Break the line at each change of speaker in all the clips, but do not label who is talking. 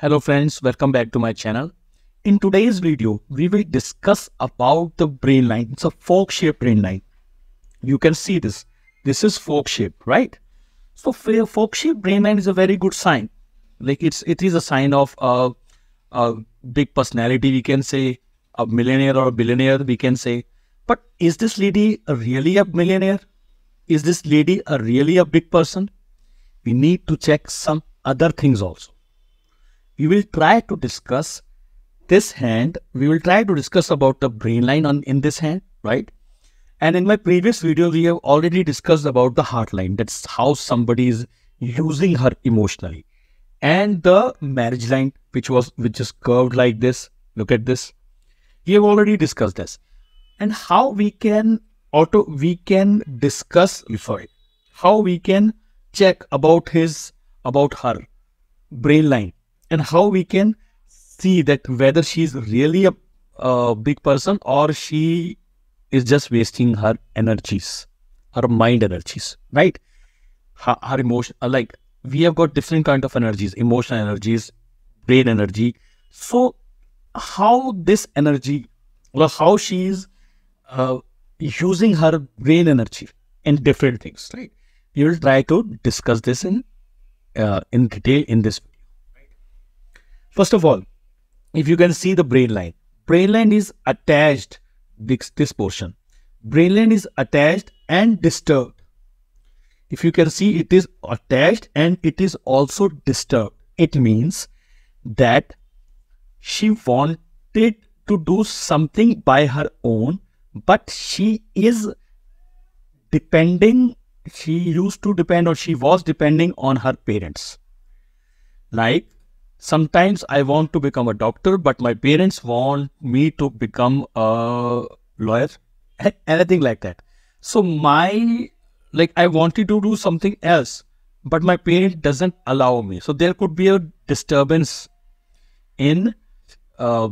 Hello friends, welcome back to my channel. In today's video, we will discuss about the brain line. It's a fork-shaped brain line. You can see this. This is fork-shaped, right? So fork-shaped brain line is a very good sign. Like it's it is a sign of a, a big personality, we can say, a millionaire or a billionaire, we can say. But is this lady really a millionaire? Is this lady a really a big person? We need to check some other things also we will try to discuss this hand. We will try to discuss about the brain line on in this hand, right? And in my previous video, we have already discussed about the heart line. That's how somebody is using her emotionally. And the marriage line, which was which is curved like this. Look at this. We have already discussed this. And how we can auto we can discuss sorry, how we can check about his about her brain line and how we can see that whether she's really a, a big person or she is just wasting her energies, her mind energies, right? Her, her emotion, uh, like we have got different kind of energies, emotional energies, brain energy. So how this energy or how she is uh, using her brain energy in different things, right? We will try to discuss this in uh, in detail in this First of all, if you can see the brain line, brain line is attached, this, this portion. Brain line is attached and disturbed. If you can see it is attached and it is also disturbed. It means that she wanted to do something by her own, but she is depending, she used to depend or she was depending on her parents. Like sometimes I want to become a doctor, but my parents want me to become a lawyer, anything like that. So my, like I wanted to do something else, but my parent doesn't allow me. So there could be a disturbance in, uh,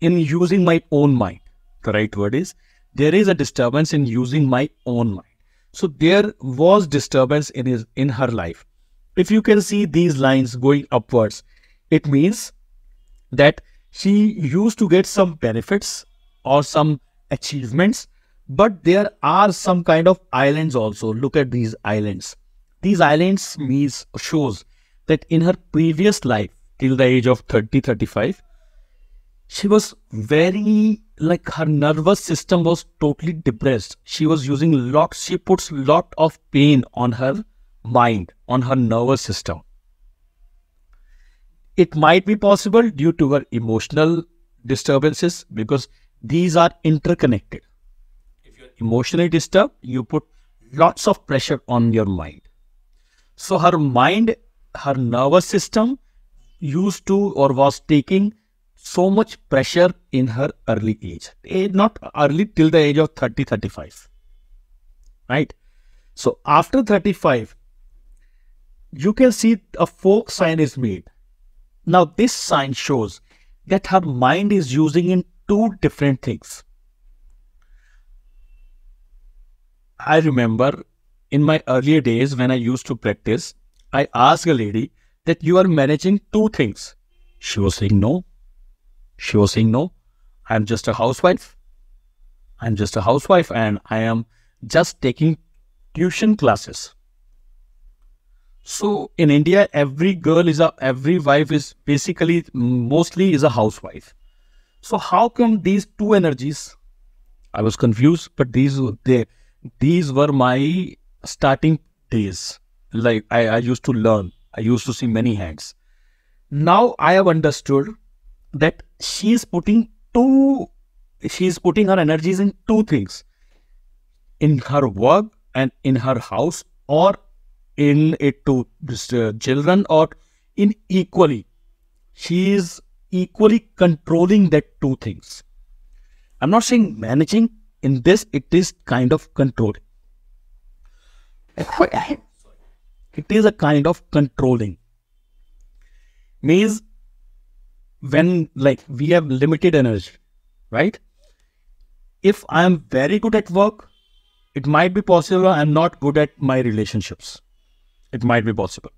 in using my own mind. The right word is, there is a disturbance in using my own mind. So there was disturbance in his, in her life. If you can see these lines going upwards, it means that she used to get some benefits or some achievements, but there are some kind of islands also. Look at these islands. These islands means shows that in her previous life, till the age of 30, 35, she was very like her nervous system was totally depressed. She was using lot, she puts lot of pain on her mind, on her nervous system. It might be possible due to her emotional disturbances because these are interconnected. If you're emotionally disturbed, you put lots of pressure on your mind. So her mind, her nervous system used to or was taking so much pressure in her early age. Eh, not early till the age of 30, 35. Right? So after 35, you can see a fork sign is made. Now, this sign shows that her mind is using in two different things. I remember in my earlier days when I used to practice, I asked a lady that you are managing two things. She was saying no. She was saying no. I'm just a housewife. I'm just a housewife and I am just taking tuition classes. So in India, every girl is a, every wife is basically mostly is a housewife. So how come these two energies? I was confused, but these they these were my starting days. Like I, I used to learn. I used to see many hands. Now I have understood that she is putting two she is putting her energies in two things in her work and in her house or in it to uh, children or in equally. She is equally controlling that two things. I'm not saying managing. In this, it is kind of controlling. It is a kind of controlling. Means when like we have limited energy, right? If I am very good at work, it might be possible I'm not good at my relationships it might be possible.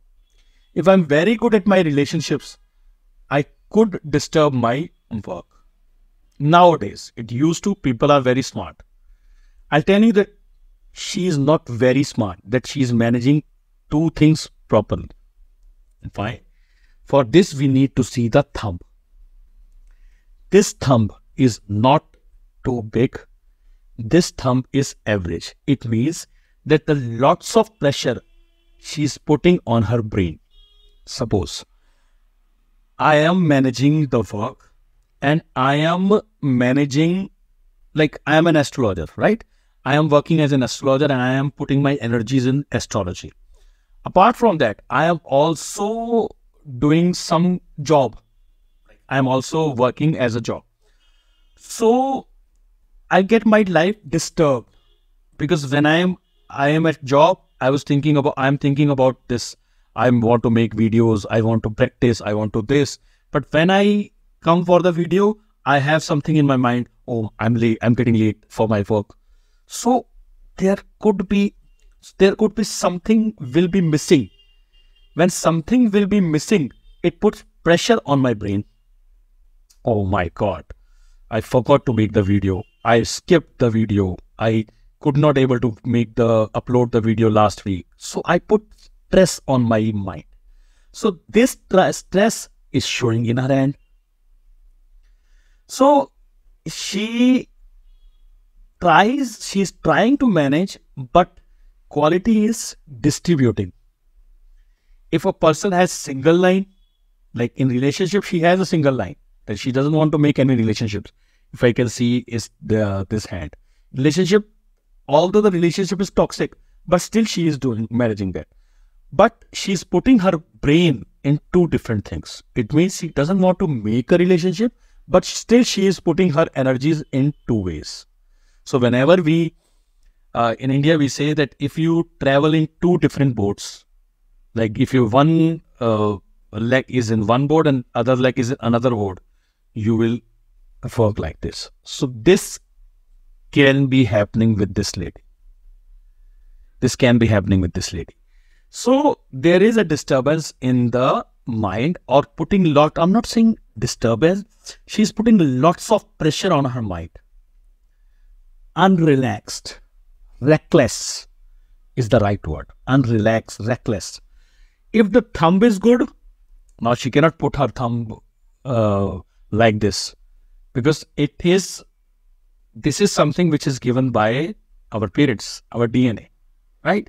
If I'm very good at my relationships, I could disturb my work. Nowadays, it used to, people are very smart. I'll tell you that she is not very smart, that she is managing two things properly. Fine. For this, we need to see the thumb. This thumb is not too big. This thumb is average. It means that the lots of pressure she's putting on her brain. Suppose I am managing the work and I am managing, like I am an astrologer, right? I am working as an astrologer and I am putting my energies in astrology. Apart from that, I am also doing some job. I am also working as a job. So I get my life disturbed because when I am I am at job, I was thinking about I'm thinking about this. I want to make videos, I want to practice, I want to this. But when I come for the video, I have something in my mind. Oh, I'm late, I'm getting late for my work. So there could be there could be something will be missing. When something will be missing, it puts pressure on my brain. Oh my god. I forgot to make the video. I skipped the video. I could not able to make the upload the video last week. So I put stress on my mind. So this stress is showing in her hand. So she tries, she's trying to manage, but quality is distributing. If a person has single line, like in relationship, she has a single line that she doesn't want to make any relationships. If I can see is the this hand relationship, although the relationship is toxic, but still she is doing managing that. But she's putting her brain in two different things. It means she doesn't want to make a relationship, but still she is putting her energies in two ways. So whenever we uh, in India we say that if you travel in two different boats, like if you one uh, leg is in one boat and other leg is in another boat, you will work like this. So this can be happening with this lady. This can be happening with this lady. So there is a disturbance in the mind or putting lot, I'm not saying disturbance, she's putting lots of pressure on her mind. Unrelaxed, reckless is the right word. Unrelaxed, reckless. If the thumb is good, now she cannot put her thumb uh, like this because it is this is something which is given by our parents our dna right?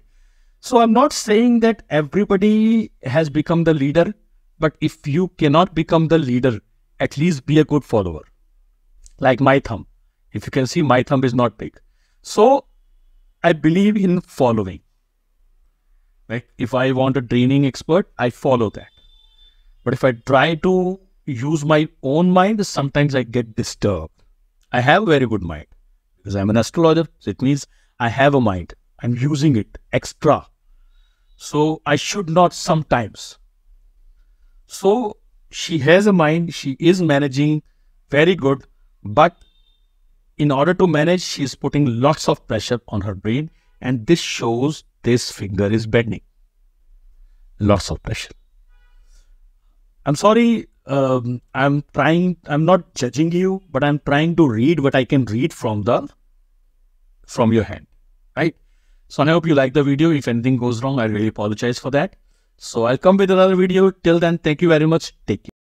So i'm not saying that everybody has become the leader but if you cannot become the leader at least be a good follower. Like my thumb. If you can see my thumb is not big. So i believe in following. Like if i want a training expert i follow that. But if i try to use my own mind, sometimes I get disturbed. I have a very good mind because I'm an astrologer. So it means I have a mind. I'm using it extra. So I should not sometimes. So she has a mind. She is managing very good. But in order to manage, she is putting lots of pressure on her brain. And this shows this finger is bending. Lots of pressure. I'm sorry um, I'm trying, I'm not judging you, but I'm trying to read what I can read from the, from your hand, right? So I hope you like the video. If anything goes wrong, I really apologize for that. So I'll come with another video. Till then, thank you very much. Take care.